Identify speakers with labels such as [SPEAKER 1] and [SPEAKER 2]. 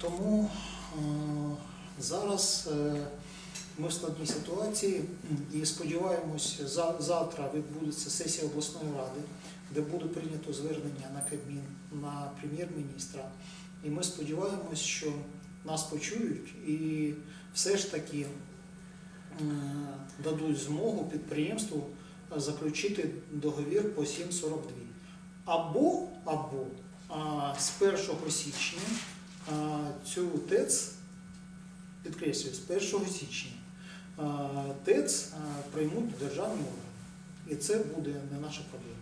[SPEAKER 1] Тому е, зараз е, ми в складній ситуації і сподіваємось, завтра відбудеться сесія обласної ради, де буде прийнято звернення на Кабмін, на прем'єр-міністра. І ми сподіваємось, що нас почують і все ж таки е, дадуть змогу підприємству заключити договір по 7.42. Або, або з 1 січня цю ТЕЦ, підкреслюю, з 1 січня ТЕЦ приймуть державні органи. І це буде не наша проблема.